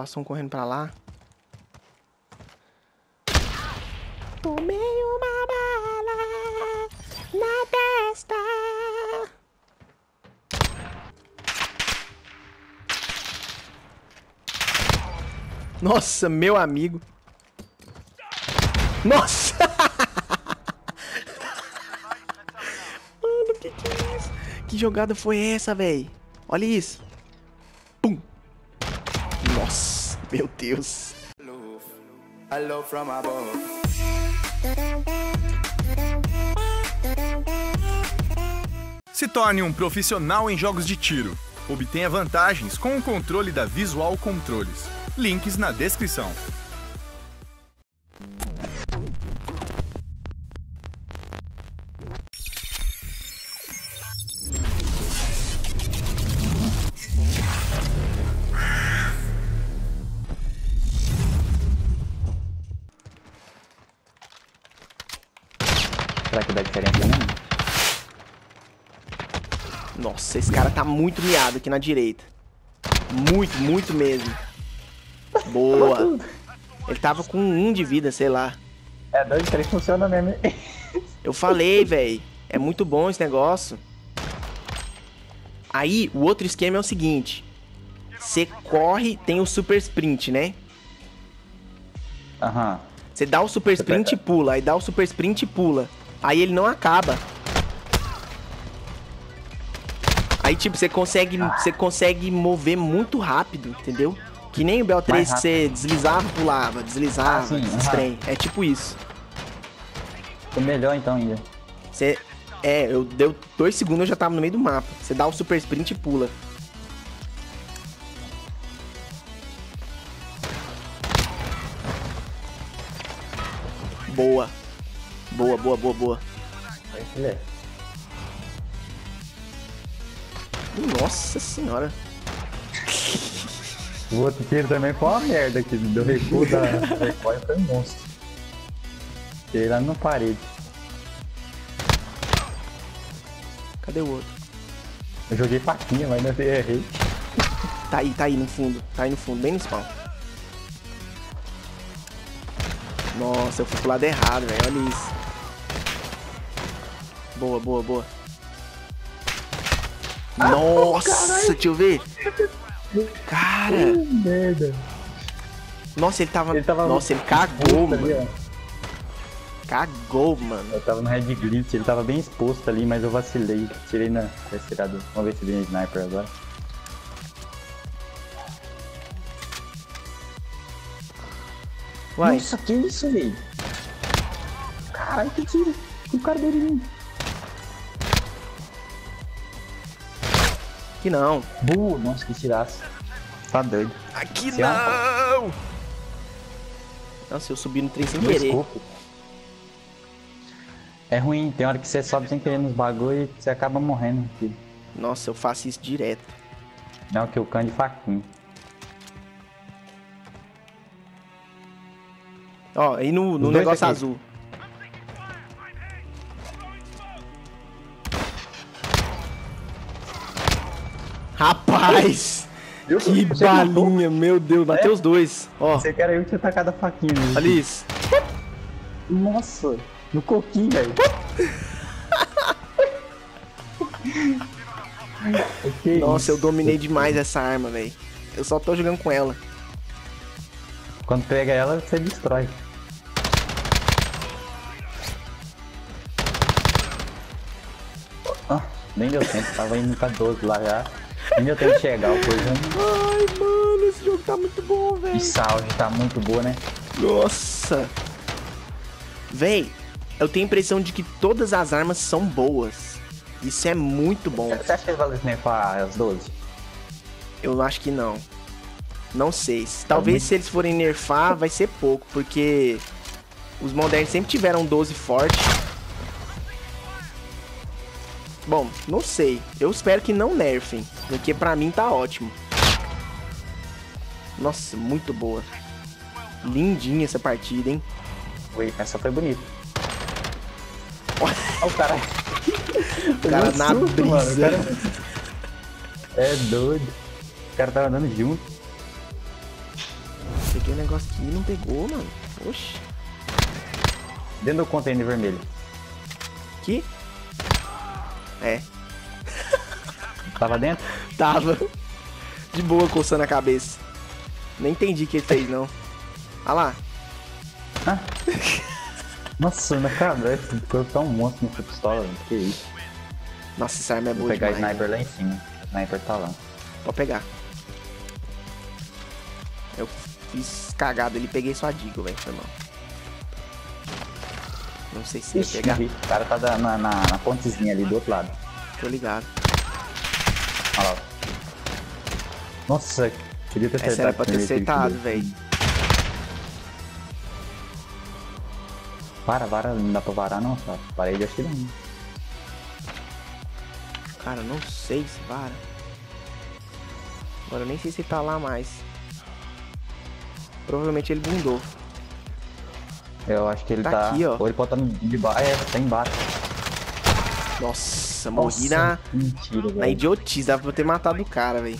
Passou um correndo pra lá. Tomei uma bala na testa. Nossa, meu amigo. Nossa! Mano, que que é isso? Que jogada foi essa, véi? Olha isso. meu Deus. Hello from above. Se torne um profissional em jogos de tiro. Obtenha vantagens com o controle da Visual Controles. Links na descrição. Será que dá diferença mesmo? Nossa, esse cara tá muito miado aqui na direita. Muito, muito mesmo. Boa. Ele tava com um de vida, sei lá. É, dois, três funciona mesmo. Eu falei, velho. É muito bom esse negócio. Aí, o outro esquema é o seguinte. Você corre, tem o super sprint, né? Aham. Você dá o super sprint e pula. Aí dá o super sprint e pula. Aí ele não acaba. Aí, tipo, você consegue, você consegue mover muito rápido, entendeu? Que nem o Bel 3 que você deslizava, pulava, deslizava, Ah, sim, trem. É tipo isso. Ficou melhor então ainda. Você. É, eu deu dois segundos eu já tava no meio do mapa. Você dá o super sprint e pula. Boa. Boa, boa, boa, boa. Filé. Nossa senhora. O outro tiro também foi uma merda aqui. Deu recuo da recoil foi um monstro. Tirei lá na parede. Cadê o outro? Eu joguei faquinha, mas ainda errei. Tá aí, tá aí no fundo. Tá aí no fundo, bem no spawn. Nossa, eu fui pro lado errado, velho. Olha isso. Boa, boa, boa. Nossa, deixa eu ver. Cara, Merda. nossa, ele tava. Ele tava Nossa, ele cagou, exposto ali, mano. Cagou, mano. Eu tava no Red Glitch, ele tava bem exposto ali, mas eu vacilei. Tirei na respirador. Vamos ver se vem sniper agora. Uai, Nossa, que isso, velho? Caralho, que tiro. O cara dele em mim. Que não. Boa, nossa, que tiraço. Tá doido. Aqui Você não! Nossa, eu subi no trem sem No querer. É ruim, tem hora que você sobe sem querer nos bagulho e você acaba morrendo. Filho. Nossa, eu faço isso direto. Não, que eu canho de faquinha. Ó, aí no, no negócio aqui. azul. Rapaz! Que matou? balinha, meu Deus, bateu É? os dois. Ó, Você quer eu que você tacar da faquinha. olha isso. Nossa, no coquinho, velho. Que Nossa, eu dominei demais essa arma, velho. Eu só tô jogando com ela. Quando pega ela, você destrói. Ah, nem deu tempo, tava indo pra 12 lá já. Deu tempo de chegar, o coisa. Ai, mano, esse jogo tá muito bom, velho. E saúde tá muito boa, né? Nossa. Véi, eu tenho a impressão de que todas as armas são boas. Isso é muito bom. Você acha que eles vão nerfar as 12? Eu acho que não. Não sei. Talvez se eles forem nerfar, vai ser pouco, porque os modernos sempre tiveram 12 forte. Bom, não sei. Eu espero que não nerfem, porque pra mim tá ótimo. Nossa, muito boa. Lindinha essa partida, hein? Ui, essa foi bonita. Olha o cara. O cara na brisa. É doido. O cara tava andando junto. peguei o negócio aqui e não pegou, mano. Oxi. Dentro do container vermelho. Aqui? É, Tava dentro? tava. De boa, coçando a cabeça. Nem entendi o que ele fez, não. Olha lá. Nossa, na cara, esse corpo tá um monstro nessa pistola, velho. Que isso. Nossa, essa arma é Vou boa pegar demais. sniper lá em cima. Sniper tá lá. Pode pegar. Eu fiz cagada ali, peguei só a Digo, velho. Foi mal. Não sei se ia Ixi, pegar. vi. O cara tá da- na, na, na pontezinha ali do outro lado. Tô ligado. Olha lá. Nossa, queria ter acertado. Essa era pra ter acertado, que velho. Para, vara, não dá pra varar não, só. Parei de atirar. um. Cara, não sei se vara. Agora eu nem sei se ele tá lá mais. Provavelmente ele bundou. Eu acho que ele Tá tá. aqui, ó. Ou ele pode estar baixo. É, tá embaixo. Nossa, morri Nossa, na, Mentira, na idiotice. Dava pra eu ter matado o cara, velho.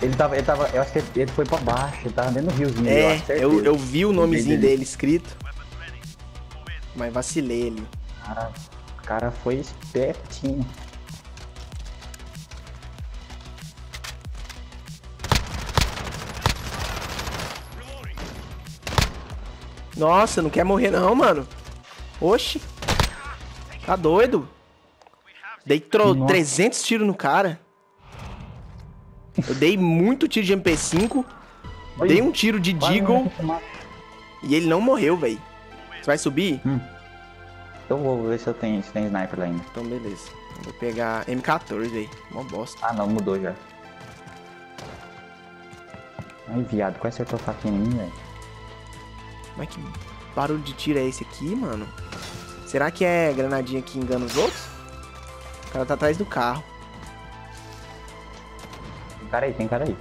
Ele tava, ele tava. Eu acho que ele, ele foi pra baixo, ele tava dentro do riozinho. eu É, acho, certeza. eu, eu vi o nomezinho dele. dele escrito. Mas vacilei ali. Cara, o cara foi espertinho. Nossa, não quer morrer não, mano. Oxi. Tá doido? Dei tro- Nossa. 300 tiros no cara. Eu dei muito tiro de MP5. Olha, Dei um tiro de Deagle e ele não morreu, velho. Você vai subir? Eu vou ver se eu tenho, se tem sniper lá ainda. Então, beleza. Vou pegar M14, velho. Mó bosta. Ah não, mudou já. Ai, viado, quase acertou a faquinha em mim, velho. Mas que barulho de tiro é esse aqui, mano? Será que é granadinha que engana os outros? O cara tá atrás do carro. Tem cara aí, tem cara aí.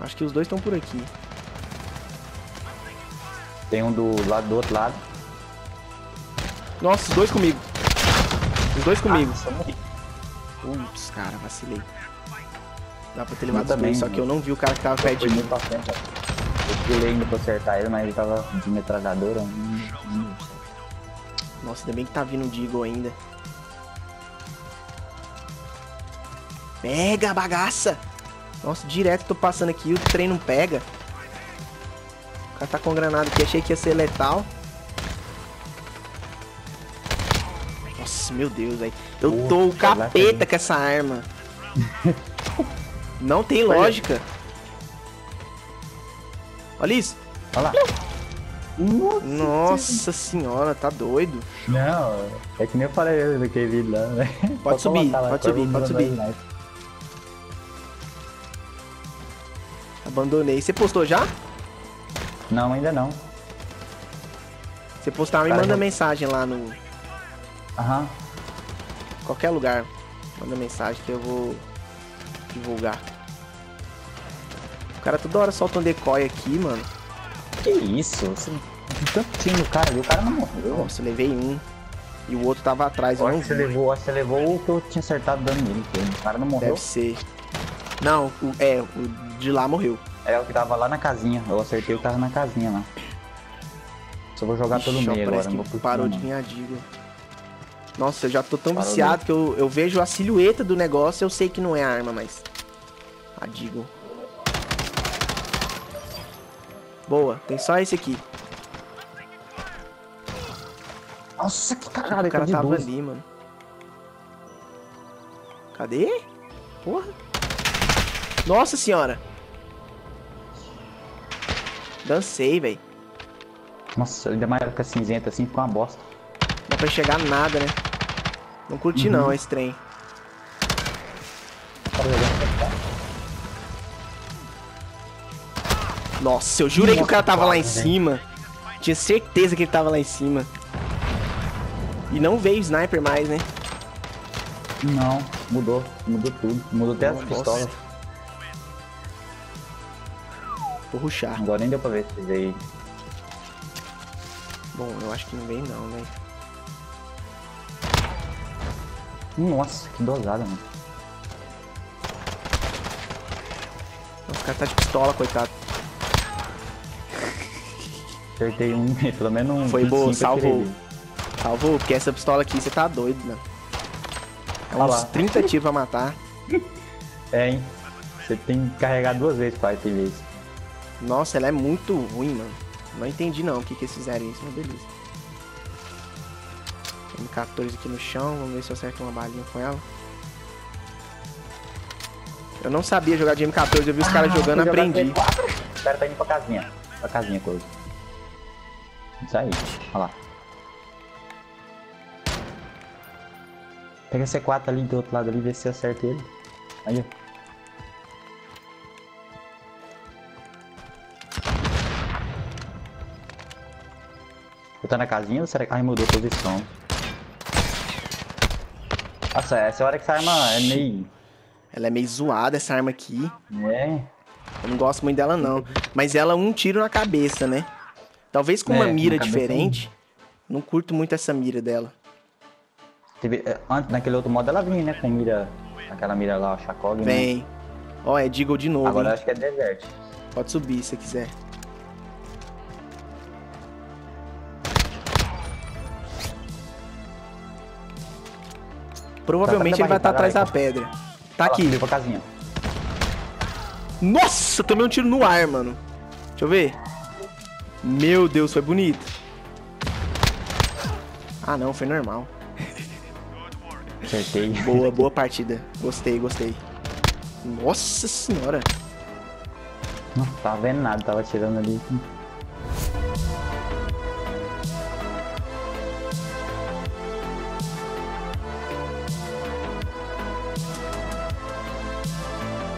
Acho que os dois estão por aqui. Tem um do lado do outro lado. Nossa, os dois comigo. Os dois comigo. Nossa, eu morri. Putz, cara, vacilei. Dá pra ter levado também, dois, só que eu não vi o cara que tava perto de mim. pra frente. Eu pulei ainda pra acertar ele, mas ele tava de metralhadora. Nossa, ainda bem que tá vindo o Deagle ainda. Pega a bagaça! Nossa, direto tô passando aqui, o trem não pega. O cara tá com granada aqui, achei que ia ser letal. Nossa, meu Deus, velho. Eu Porra, tô o capeta com essa arma. Não tem lógica. Olha isso. Olha lá. Nossa senhora, tá doido. Não, é que nem eu falei naquele vídeo lá, né? Pode subir, lá, pode subir, pode subir. mandar sniper. Abandonei. Você postou já? Não, ainda não. Você postar, me Cara, manda mensagem lá no Aham. qualquer lugar. Manda mensagem que eu vou divulgar. O cara toda hora solta um decoy aqui, mano. Que isso? Você tanto tiro no cara ali, o cara não morreu. Nossa, eu levei um. E o outro tava atrás, eu acho não que você levou, acho que você levou o que eu tinha acertado dando nele, o cara não morreu. Deve ser. Não, o, é, o de lá morreu. É o que tava lá na casinha. Eu acertei o que tava na casinha lá. Só vou jogar pelo Ixi, ó, meio agora, não vou que por parou de a diga. Nossa, eu já tô tão Parou viciado que eu, eu vejo a silhueta do negócio eu sei que não é arma, mas. A Deagle. Boa, tem só esse aqui. Nossa, que caralho, o cara de tava 12. ali, mano. Cadê? Porra. Nossa senhora. Dancei, velho. Nossa, ainda mais com a cinzenta assim, ficou uma bosta. Não dá pra enxergar nada, né? Não curti Uhum. não esse trem. Jogando Nossa, eu jurei que o cara tava lá em velho. cima. Tinha certeza que ele tava lá em cima. E não veio sniper mais, né? Não, mudou. Mudou tudo. Mudou até as pistolas. Vou ruxar. Agora nem deu pra ver se veio. Bom, eu acho que não veio não, né? Nossa, que dosada, mano. Nossa, o cara tá de pistola, coitado. Acertei um, pelo menos um. Foi boa, 25 eu salvou. Salvou, porque essa pistola aqui, você tá doido, né? É Olha uns lá. 30 tiros pra matar. É, hein? Você tem que carregar duas vezes pra ter vez. Nossa, ela é muito ruim, mano. Não entendi não o que, que eles fizeram isso, mas beleza. M14 aqui no chão, vamos ver se eu acerto uma balinha com ela. Eu não sabia jogar de M14, eu vi os caras jogando, aprendi. C4. O cara tá indo pra casinha. Pra casinha, coisa. Aí. Olha lá. Pega C4 ali do outro lado ali, vê se acerta ele. Aí, ó. Eu tô na casinha ou será que. Ai, mudou a posição. Nossa, essa é a hora que essa arma é meio. Ela é meio zoada, essa arma aqui. É. Eu não gosto muito dela, não. Mas ela um tiro na cabeça, né? Talvez com uma É, mira na cabeça diferente. Não curto muito essa mira dela. Teve, é, antes, naquele outro modo ela vinha, né? Com mira. Aquela mira lá, o Chacog. Né? Vem. Ó, é Deagle de novo. Agora hein? acho que é desert. Pode subir se você quiser. Provavelmente Tá ele vai estar atrás atrás da pedra. Tá aqui. pra casinha. Nossa, tomei um tiro no ar, mano. Deixa eu ver. Meu Deus, foi bonito. Ah, não, foi normal. Acertei. Boa, boa partida. Gostei, gostei. Nossa senhora. Não tava vendo nada, tava tirando ali.